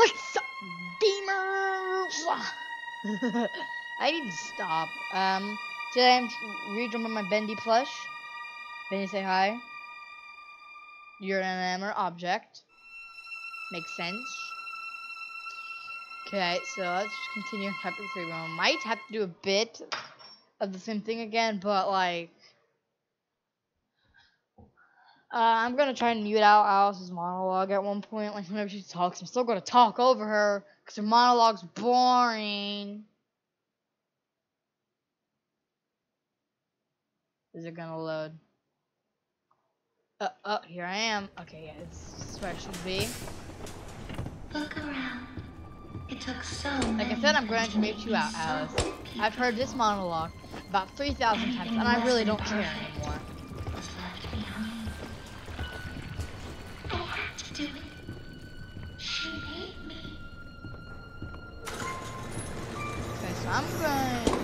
What's up, gamers? I need to stop. Um, today I'm rejumping my Bendy plush. Bendy, say hi. You're an animate object. Makes sense. Okay, so let's just continue chapter 3. We might have to do a bit of the same thing again, but like. Uh, I'm gonna try and mute out Alice's monologue at one point. Like, whenever she talks, I'm still gonna talk over her because her monologue's boring. Is it gonna load? Uh, oh, here I am. Okay, yeah, this is where it should be. Look around. It took so Like I said, I'm going to mute you out, Alice. I've heard this monologue about 3,000 times, and I really don't care anymore. To do it. She made me. Okay, so I'm going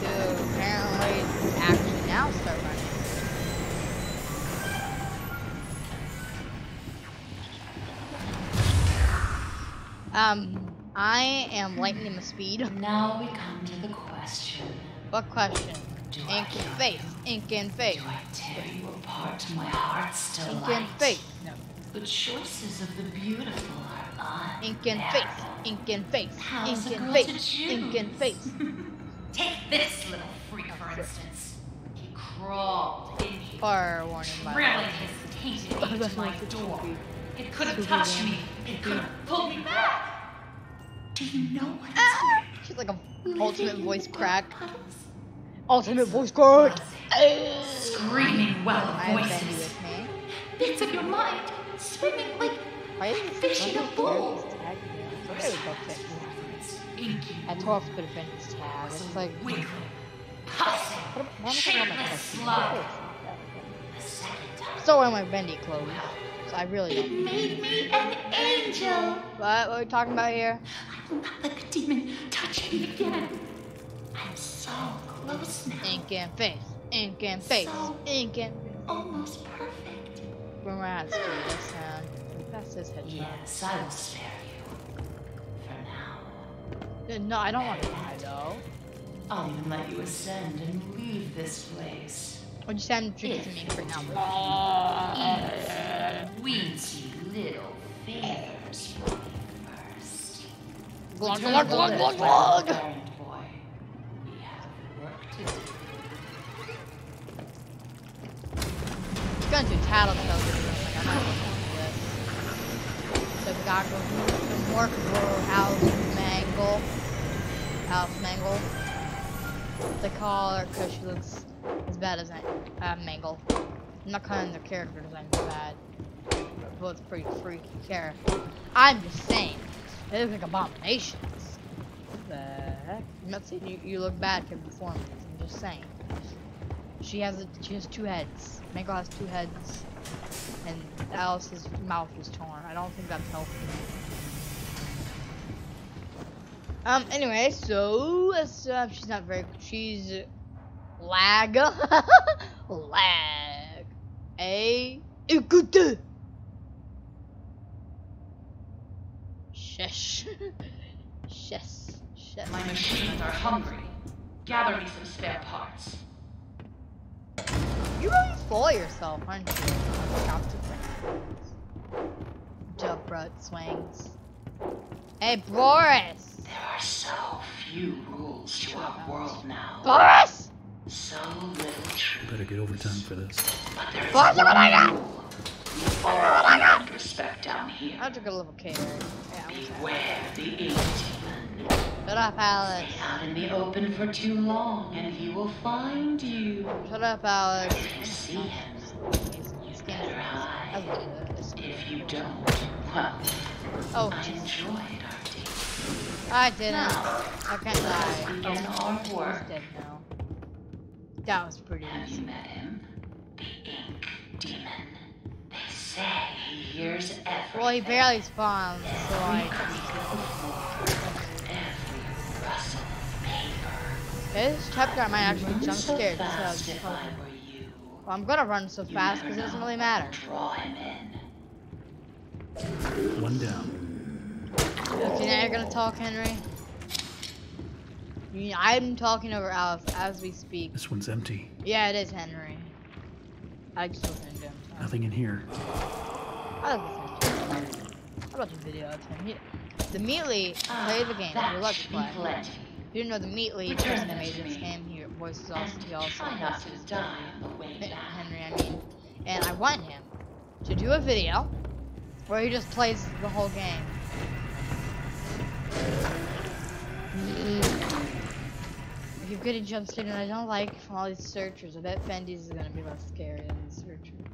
to apparently actually now start running. Um, I am lightning the speed. Now we come to the question. What question? Do Ink and face. Ink and face. Do I tear you apart to my heart's still Ink light? and face. No. The choices of the beautiful are Ink and face. and face. And face. Ink and choose? face. Take this little freak, for instance. He crawled in here, Fire warning by the way. drilling his tainted to my door. It could have touched me. It could have pulled me back. Do you know what it's Ah! like? She's like a ultimate voice crack. Ultimate voice crack. Screaming well voices. Bits of your mind swimming like this fish in a bowl. character's tag here? I thought I would go fix it. Inky I tore off the defense tag. It's like. wiggling, What pussing, am- why am I talking about my shapeless clothes? slug. The second time. Still wearing my bendy clothes, so I really It made me an angel. What? What are we talking about here? I will not let the demon touch me again. I'm so close now. Ink and face. Ink and face. So- Ink and. Almost perfect. Out school, this sound. That's his headshot. Yes, I will spare you. For now. Uh, No, I don't want to die though. I'll even let you ascend and leave this place. What'd you say I'm drinking me right now? Weensy little favors first. Glug, glug, glug, glug, glug. boy. We have work to do. It's going to Tattletale this room. Like, I'm not looking at this. So we got some work for Alice Mangle. Alice Mangle. They call her because she looks as bad as uh, Mangle. I'm not calling their character design bad. They're both pretty freaky characters. I'm just saying. They look like abominations. What the heck? I'm not saying you, you look bad for performance. I'm just saying. She has a, she has two heads. Mangle has two heads, and Alice's mouth is torn. I don't think that's healthy. Um. Anyway, so uh, she's not very. She's lag. lag. A. Écoute. Shush. Shush. Shush. My machines are hungry. Gather me some spare parts. You really spoil yourself, aren't you? Stop to swings. Jump rope swings. Hey, Boris! There are so few rules to our world now. Boris! So little truth. Better get overtime for this. But there is Boris, one what I got? rule we all demand respect down here. I took a little cater. Yeah, Beware the ink demon. Shut up, Alex. Stay out in the open for too long, and he will find you. Shut up, Alex. If you see him, He's, he's better hide. That's what it is. if you don't, well, Oh, I enjoyed our date. I didn't. Now, I can't die. begin oh, our work. dead now. That was pretty Have you met him? The ink demon. They say he hears everything. Well, he barely spawned, so Every I. creak of the floor, every rustle of paper. This chapter I might actually Run jump so scared. So fast just if hope- I were you. well, I'm gonna run so fast because it doesn't really matter. will Draw him in. One down. gonna talk, Henry? I'm talking over Alice as we speak. This one's empty. Yeah, it is Henry. I just listened to him. so- Nothing in here. I like listening to him. How about the video of him? He, the Meatly ah, played the game. We love to play. plenty. You didn't know the Meatly Return person who that made to this me. game. He voices also. He also try not to voices die on the way Henry. Henry, I mean. And I want him to do a video where he just plays the whole game. I keep getting jump scared and I don't like from all these searchers. I bet Fendi's is gonna be less scary than these searchers.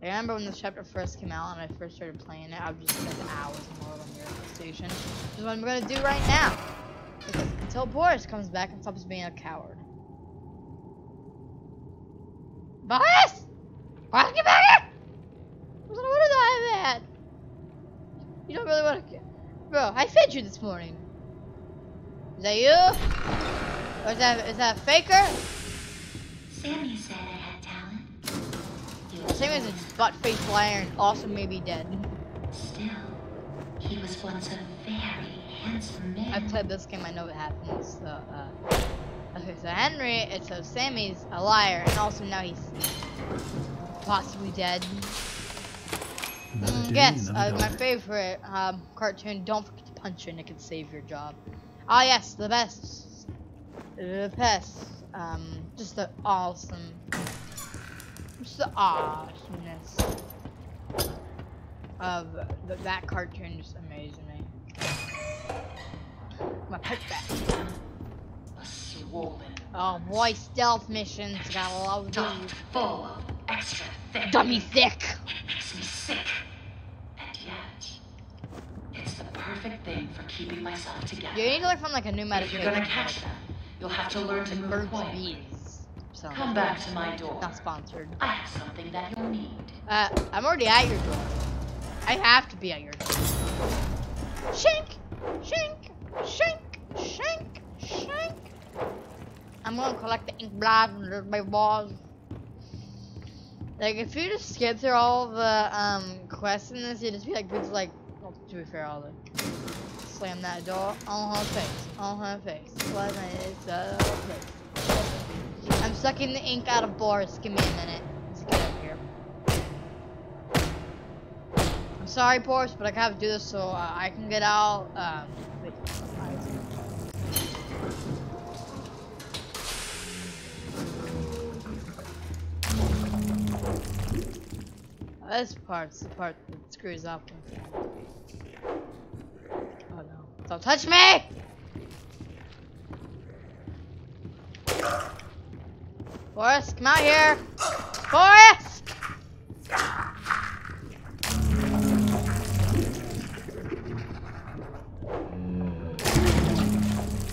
I remember when this chapter first came out and I first started playing it, I would just spend hours more on the radio station. Which is what I'm gonna do right now. Because until Boris comes back and stops being a coward. Boris! Boris, get back here! I have at? You don't really want to. Bro, I fed you this morning. Is that you? Or is that is that Faker? Sammy said I had talent. He was Same as a butt faced liar and also maybe dead. Still, he was once a very handsome man. I've played this game, I know what happens. So, uh, okay, so Henry, it's so Sammy's a liar, and also now he's possibly dead. Mm, yes, uh, my favorite um, cartoon. Don't forget to punch her and it can save your job. Ah, yes, the best. The best. Um, just the awesome. Just the awesomeness of the, that cartoon just amazes me. My pick back. a swollen, Oh boy, stealth missions. Gotta love these. full of extra thick. Dummy thick. It makes me sick. And yet, it's the perfect thing for keeping myself together. You need to look from like a new if you're gonna catch them, you'll have to learn to move birds quietly. bees. So, Come back to my door. Not sponsored. I have something that you'll need. Uh, I'm already at your door. I have to be at your door. Shink! Shink! Shink! Shink! Shink! I'm gonna collect the ink blots and my balls. Like, if you just skip through all the, um, quests in this, you'd just be like, it's like, well, to be fair, all the slam that door on her face, on her face, slam it, uh. I'm sucking the ink out of Boris. Give me a minute. Let's get up here. I'm sorry, Boris, but I gotta do this so uh, I can get out. Um, this part's the part that screws up. Don't touch me! Boris, come out here! Boris!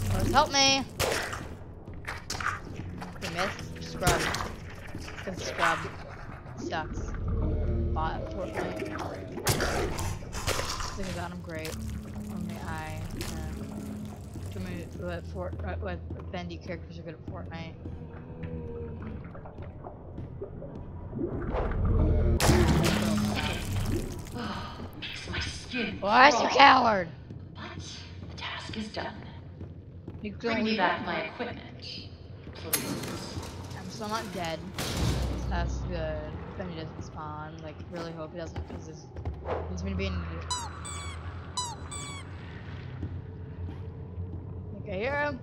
Boris, help me! Okay, miss. Scrub. Good scrub. Sucks. Bought Fortnite. Thing about him great. Only I. Uh, too many what, Fort, uh, what Bendy characters are good at Fortnite. Oh, makes my skin Boris, you coward! But the task is done. You Bring me back my equipment, please. I'm still not dead. That's good. Then he doesn't spawn. Like, really hope he doesn't, because this he's gonna be in I hear him.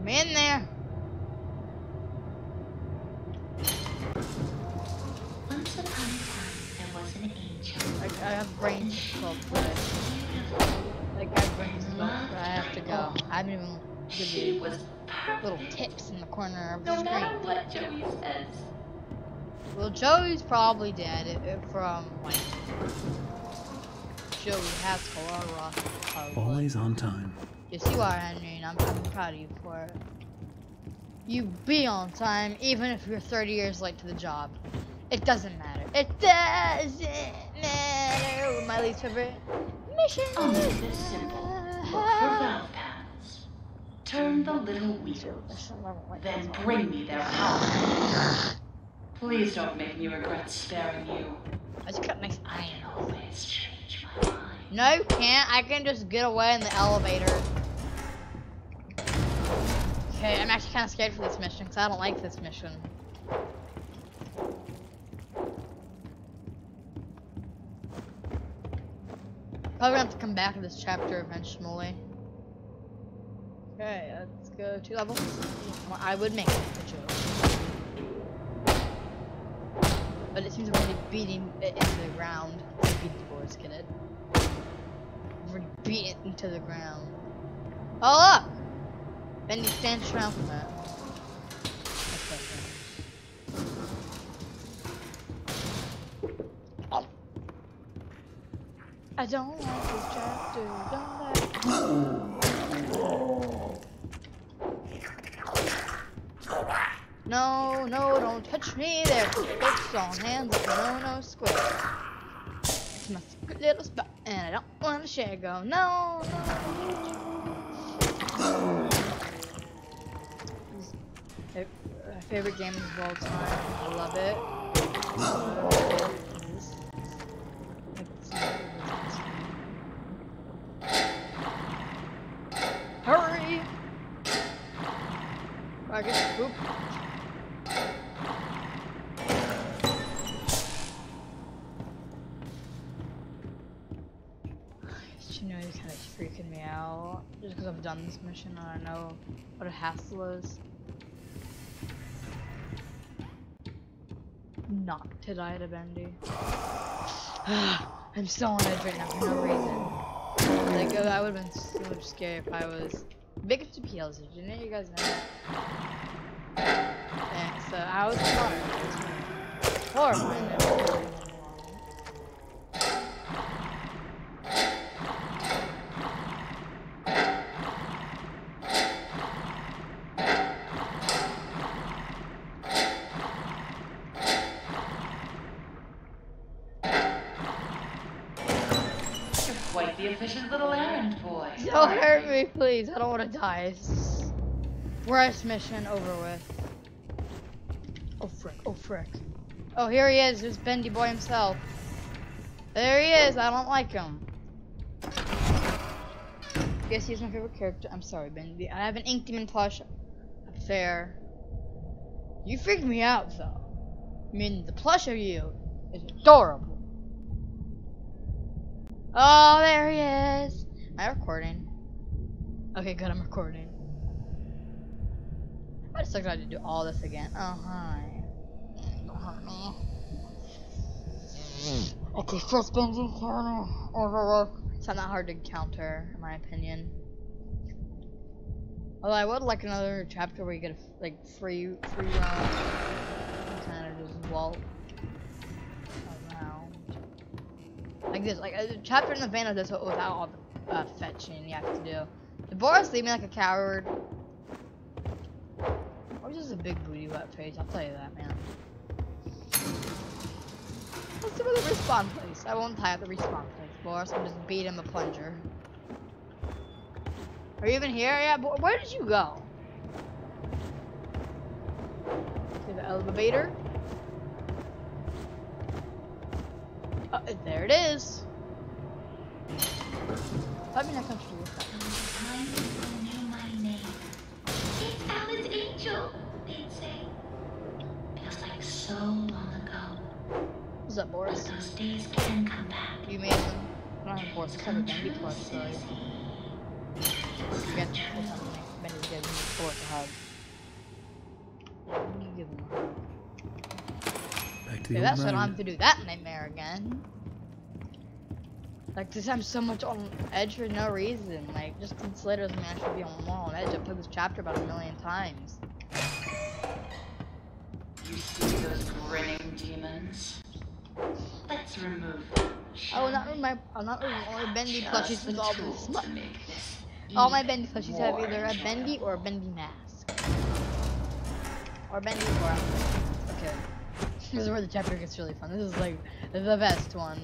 I'm in there. Once upon a time, there was an angel. Like, I have brain today. Like, I have brain but I have to go. I haven't even given you little tips in the corner of the No screen. matter what Joey says. Well, Joey's probably dead uh, i- i- from like Joey has Colorado. probably. Always on time. Yes, you are, Henry, and I'm, I'm proud of you for it. You be on time, even if you're 30 years late to the job. It doesn't matter. It doesn't matter. My least favorite mission. I'll make this simple. Look for valve pads. Turn the little wheels. Then bring me their power. Please don't make me regret sparing you. I just cut my I can always No, can't. I can just get away in the elevator. Okay, I'm actually kind of scared for this mission because I don't like this mission. Probably gonna have to come back to this chapter eventually. Okay, let's go two levels. Well, I would make it a joke. But it seems I'm beating it into the ground. Beat the boys, get it? Beat it into the ground. Oh look! Bendy stands around for that. I don't like this chapter, don't I? No, no, don't touch me there. Focus all hands up, no, no, square. It's my secret little spot, and I don't want to share. Go, no, no. My favorite game of all time. I love it. Mission don't know what a hassle is. Not to die to Bendy. I'm so on edge right now for no reason. Like, that would have been so much scary if I was. Big to PLZ, didn't? You guys know. Yeah, so I was sorry. Horrifying. You're quite the efficient little errand boy. Don't hurt me, please. I don't want to die. Worst mission over with. Oh frick, oh frick. Oh, here he is, just Bendy Boy himself. There he is, I don't like him. Guess he's my favorite character. I'm sorry, Bendy. I have an Inkdemon plush up there. You freaked me out, though. I mean, the plush of you is adorable. Oh, there he is. Am I recording? Okay, good, I'm recording. I just like to do all this again. Oh, hi. Don't hurt me. Okay, first Bendy encounter. It's not that hard to counter, in my opinion. Although I would like another chapter where you get a like free free roam, kind of just walk around like this, like a chapter in the van of this without all the uh, fetching you have to do. Did Boris leave me like a coward? Or just a big booty wet face? I'll tell you that, man. Let's do the respawn place. I won't tie up the respawn place. Boris, I'll just beat him a plunger. Are you even here? Yeah, but where did you go? To the elevator? Uh, there it is. Let me not come What's up, But Boris? those days can come back. You made them. I don't have Boris. I have a Bendy plus, so you get to pull something. Bendy's giving me Boris a hug. You give him a hug. Back to Okay, that's what. I'm to do that nightmare again. Like this, I'm so much on edge for no reason. Like just consider me I should be on more on edge. I've played this chapter about a million times. You see those grinning demons? Let's remove them. I will not remove my. I'll not remove all my bendy plushies Just with the all tools this. to make this All my bendy plushies have either a bendy or a bendy mask. Or bendy or outfit. Okay. This is where the chapter gets really fun. This is like the best one.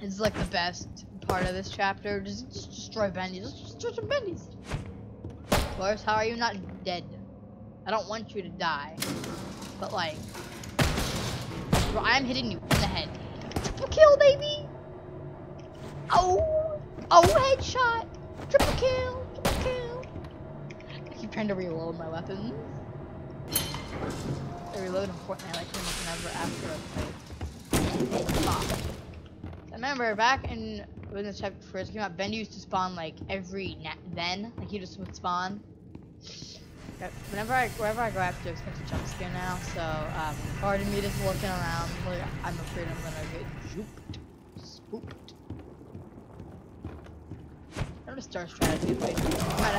It's like the best part of this chapter. Just, just destroy bendies. Just destroy some bendies. Boris, how are you not dead? I don't want you to die. But like, bro, I'm hitting you in the head. Triple kill, baby! Oh! Oh, headshot! Triple kill! Triple kill! I keep trying to reload my weapons. I reload in Fortnite like never after a. I remember back in when this chapter first came out, Ben used to spawn like every then, like he just would spawn. Whenever I wherever I go, I have to expect a jump scare now. So um, pardon me just looking around. I'm afraid I'm gonna get zooped, spooked. I know the star strategy basically try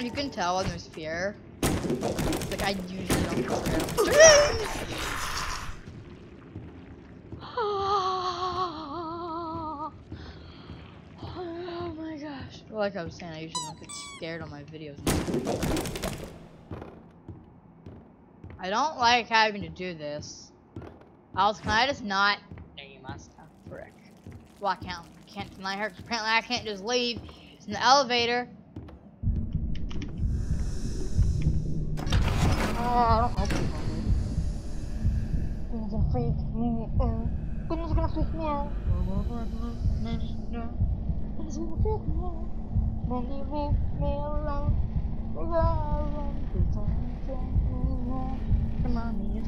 You can tell when there's fear. Like I usually don't get scared. Oh my gosh. Well, like I was saying, I usually don't get scared on my videos. I don't like having to do this. Else, can I just not? No, you must. Oh, frick. Well, I can't, can't deny her 'cause apparently I can't just leave. It's in the elevator. Oh, I don't know. Goodness gonna freak me out. Goodness gonna freak me out. Goodness gonna freak me out. When you me alone.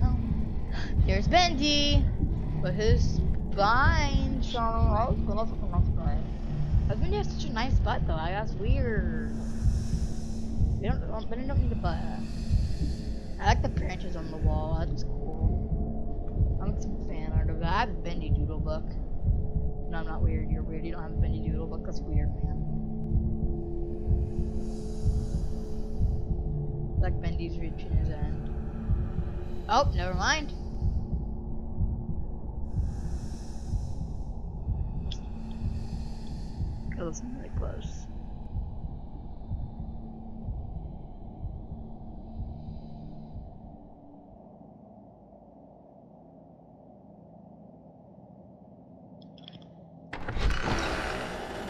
Home. Here's Bendy But his spine. Goodness, look at my spine. But Bendy has such a nice butt though. I that's weird. We don't, Bendy don't need a butt. I like the branches on the wall. That's cool. I'm some fan art of that. I have a Bendy Doodle book. No, I'm not weird. You're weird. You don't have a Bendy Doodle book. That's weird, man. Like Bendy's reaching his end. Oh, never mind. That was really close.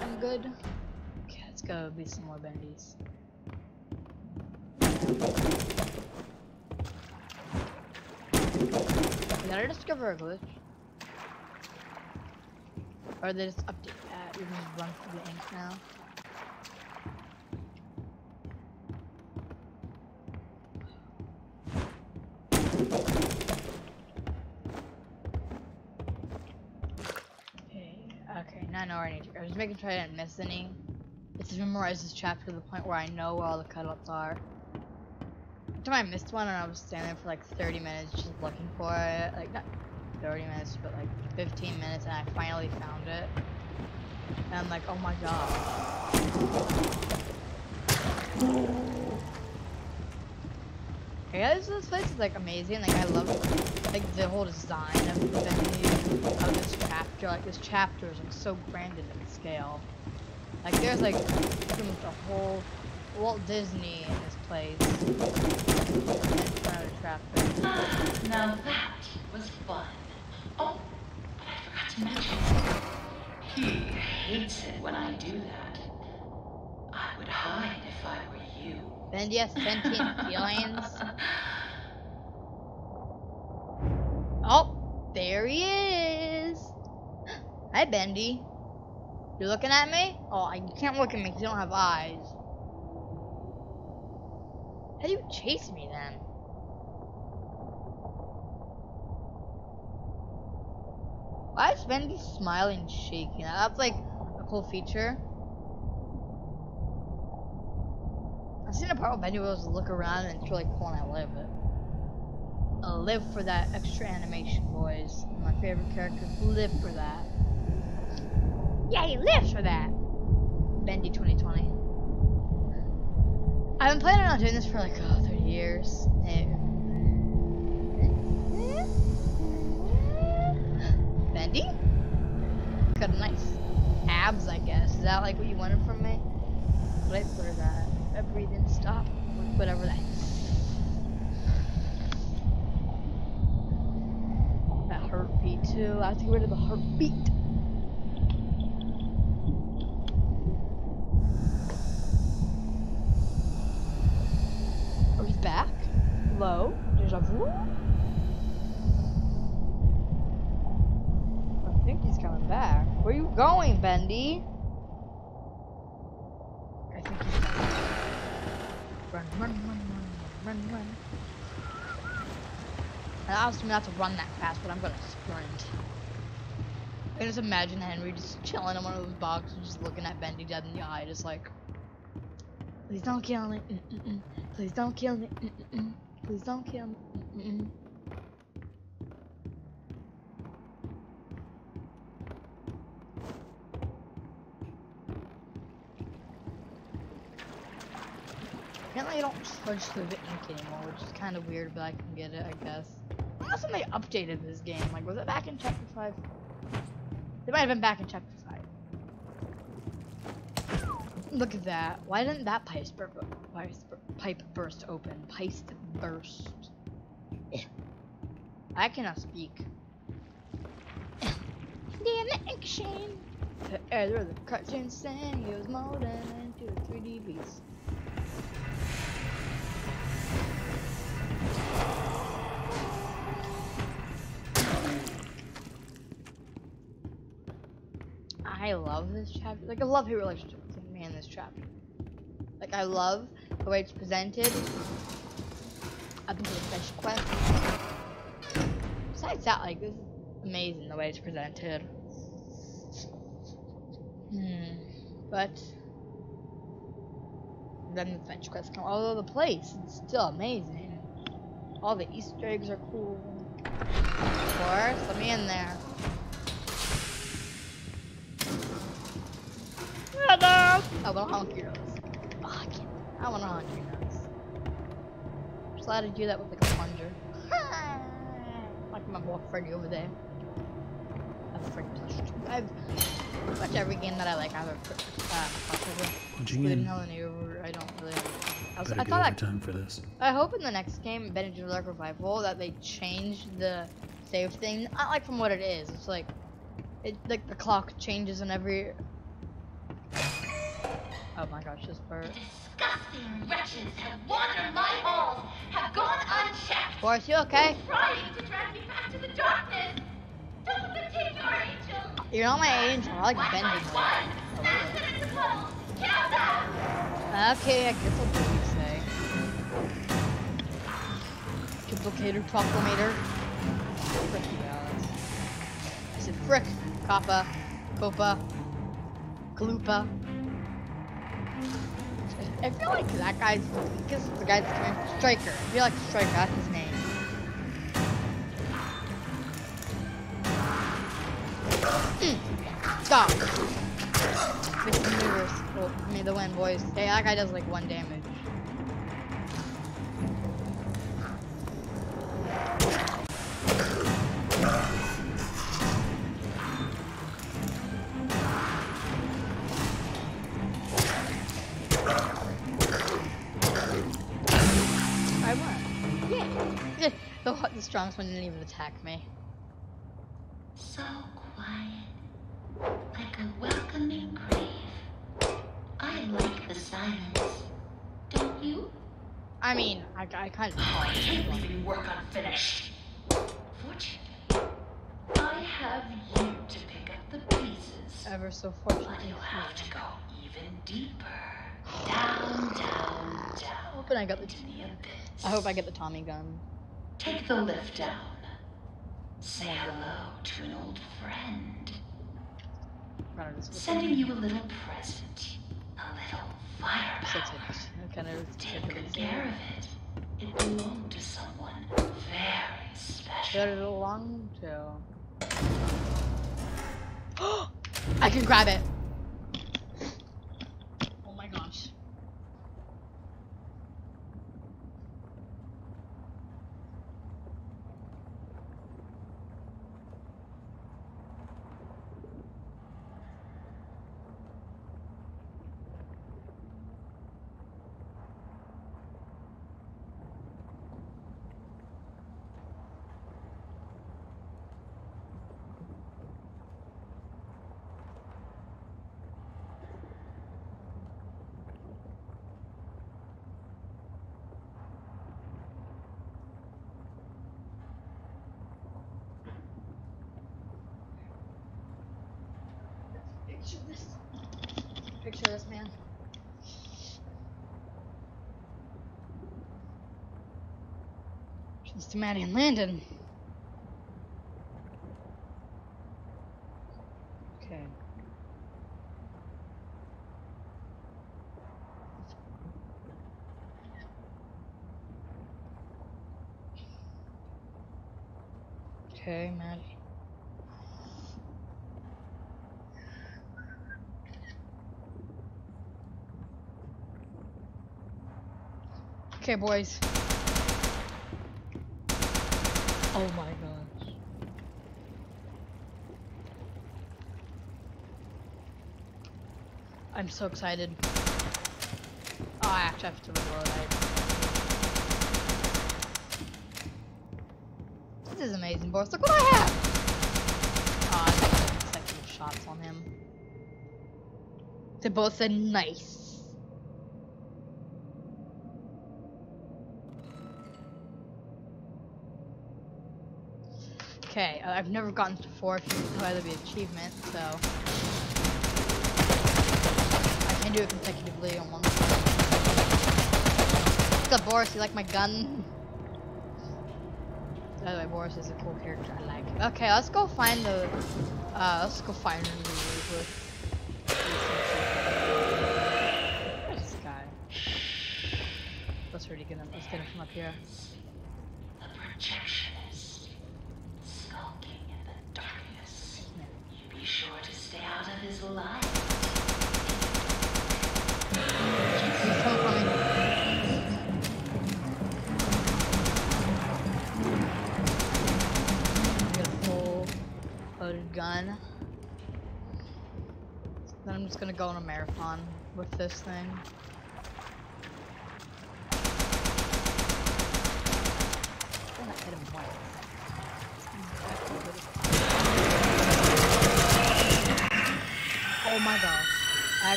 I'm good. Okay, let's go be some more bendies. I discover a glitch? Or they just update that? You can just run through the ink now. Okay, okay, now I know where I need to go. I was making sure I didn't miss any. Let's just memorize this chapter to the point where I know where all the cutouts are. Time I missed one and I was standing for like 30 minutes just looking for it. Like, not 30 minutes, but like 15 minutes and I finally found it. And I'm like, oh my god. Yeah, this, this place is like amazing. Like I love like the whole design of the venue of this chapter. Like this chapter is like so grand in scale. Like there's like much a whole Walt Disney in this place. In front of the chapter. Now that was fun. Oh, but I forgot to mention. He hates it when I do that. I would hide if I were you. Bendy has sentient feelings. Oh, there he is. Hi, Bendy. You looking at me? Oh, I, you can't look at me because you don't have eyes. How do you chase me then? Why is Bendy smiling and shaking? That's like a cool feature. I've seen a part where Bendy was look around and it's really cool and I live it. I'll live for that extra animation, boys. My favorite characters live for that. Yeah, he lives for that. Bendy 2020. I've been planning on doing this for like oh, 30 years. Eh. Bendy? Got nice abs, I guess. Is that like what you wanted from me? What I put that? I breathe in, stop. Whatever that. That heartbeat too. I have to get rid of the heartbeat. He's. Low. Deja vu. coming back. Where you going, Bendy? I think he's coming back. Run, run, run, run, run, run. And I was not to run that fast, but I'm gonna sprint. I just imagine Henry just chilling in one of those boxes, just looking at Bendy dead in the eye, just like, please don't kill me, mm -mm -mm. please don't kill me, mm -mm -mm. please don't kill me. Mm -mm -mm. Apparently I don't charge the ink anymore, which is kind of weird, but I can get it, I guess. Last time they updated this game, like, was it back in Chapter 5? They might have been back in Chapter 5. Look at that. Why didn't that pipe, bur pipe burst open? Pipe burst. I cannot speak. Damn machine. The editor the cartoon saying he was molding into a 3D beast. I love this chapter. Like, I love his relationship with me in this chapter. Like, I love the way it's presented. Up until the fish quest. Besides that, like, this is amazing the way it's presented. Hmm. But then the fetch quests come all over the place. It's still amazing. All the Easter eggs are cool. Of course, let me in there. I want to honk your nose. Oh, I can't. I want to honk your nose. Just allowed to do that with like a plunger. like my boy Freddy over there. I have a Freddy plush. I have pretty much every game that I like. I have a uh, plush over. Punching Including in. Hello Neighbor, I don't really. I, was, I thought I, overtime for this. I hope in the next game, Bendy and the Dark Revival, that they change the save thing. Not like from what it is. It's like, it like the clock changes in every. Oh my gosh, this part. Disgusting wretches have wandered my halls, have gone unchecked, Boris, you okay? trying to drag me back to the darkness. Don't continue, our angel. You're not my angel. I like One bending. one, smash them into puddles. Kill them. Okay, I guess I'll do what you say. Duplicator, proclamator. Frick you, Alex. I said frick, kappa, copa, kalupa. I feel like that guy's, because the guy's from Striker. I feel like Striker, that's his name. Mm. Stop. Mr. Maneuvers. Me the win, boys. Hey, that guy does like one damage. Strongest one didn't even attack me. So quiet, like a welcoming grave. I like the silence. Don't you? I mean, I, I kind of oh, I hate leaving work unfinished. Fortunately, I have you to pick up the pieces. ever so But fortunate. you'll have to go even deeper. Down, down, down. I hope I got the. the. I hope I get the Tommy gun. Take the lift down. Say hello to an old friend. Kind of just Sending you a little present. A little firepower. kind Take good care of it. It belonged to someone very special. What it belong to? I can grab it. Picture this. Picture this, man. Just Maddie and Landon. Okay. Okay, Maddie. Okay, boys. Oh my gosh. I'm so excited. Oh, I actually have to reload. I... This is amazing, boys. Look what I have! Oh, I got consecutive shots on him. They both said nice. Okay, uh, I've never gotten to four either the achievement, so I can do it consecutively on one. What's up, Boris? You like my gun? By the way, Boris is a cool character I like. Okay, let's go find the. Uh, let's go find Where's this guy? Let's already get him. Let's get him from up here. The projectionist. Skulking in the darkness. You be sure to stay out of his light. He's coming for me. Get a full loaded gun. Then I'm just gonna go on a marathon with this thing. I'm gonna hit him once. Oh my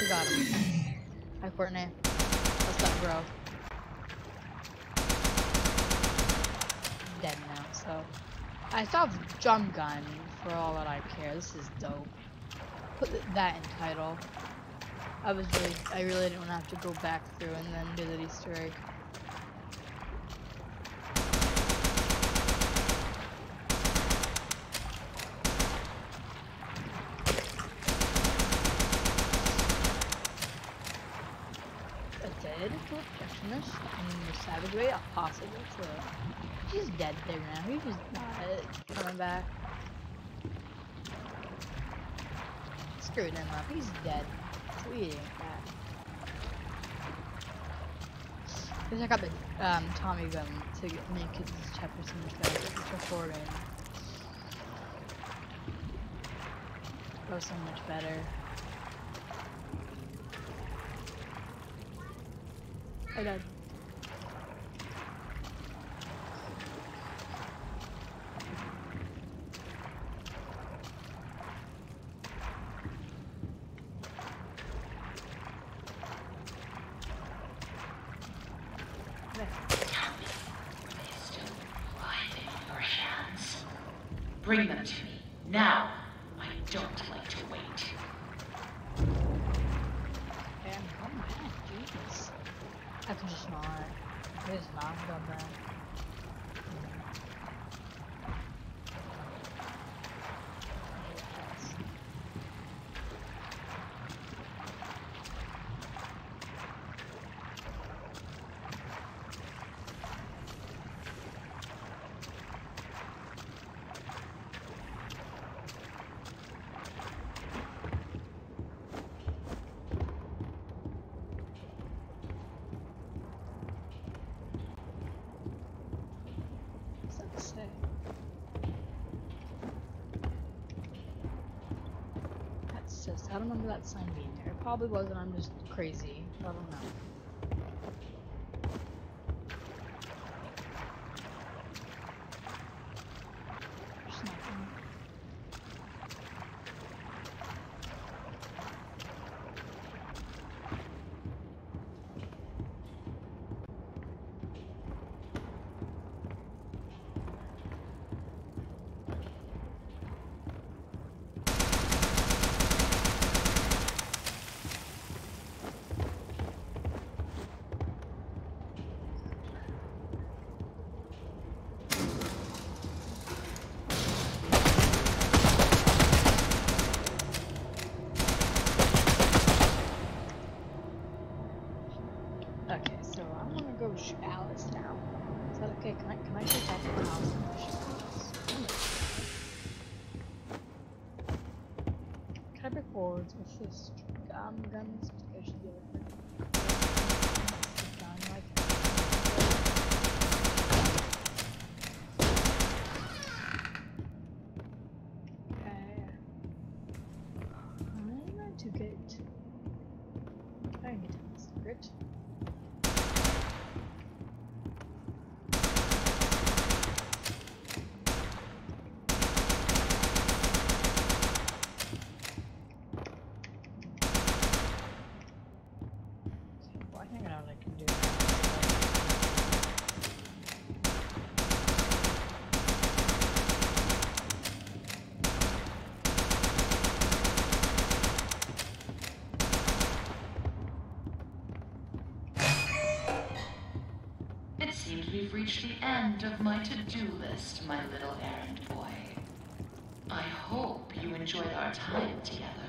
actually got him. Hi, Courtney. What's up, bro? Dead now, so. I still jump gun for all that I care. This is dope. Put that in title. I was really, I really didn't want to have to go back through and then do the Easter egg. a dead projectionist in the savage way possible to he's dead there now he's not coming back screwed him up he's dead he ain't back Cause I got the um, Tommy gun to make it Jefferson because. That was so much better. I died. There. Tell me, were they still alive in your hands? Bring them to me, now. I don't like to wait. And oh man, Jesus. I can just not. It is not done that. What's that say? That's just, Being there. It probably wasn't, I'm just crazy. secret. I need to have a secret. the end of my to-do list, my little errand boy. I hope you enjoyed our time together.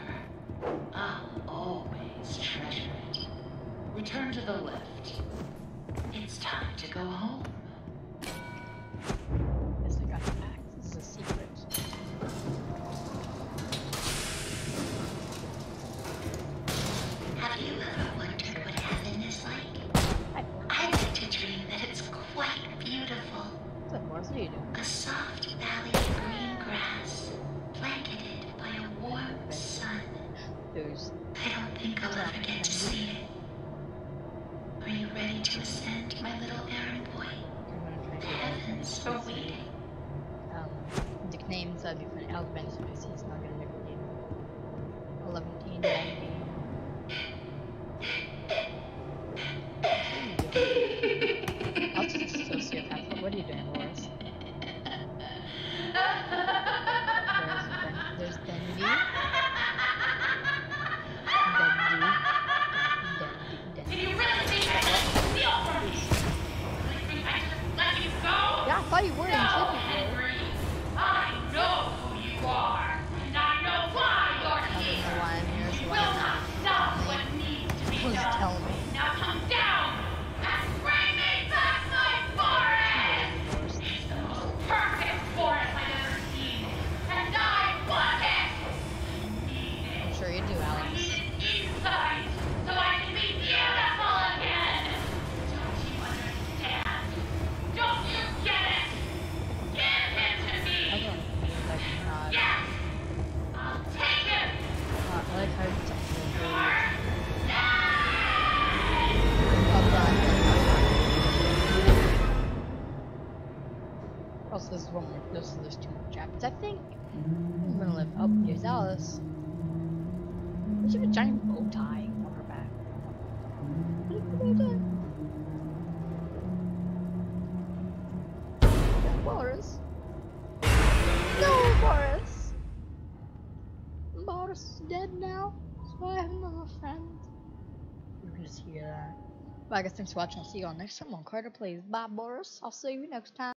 I thanks for watching. I'll see you all next time on Carter Plays Bye, Boris. I'll see you next time.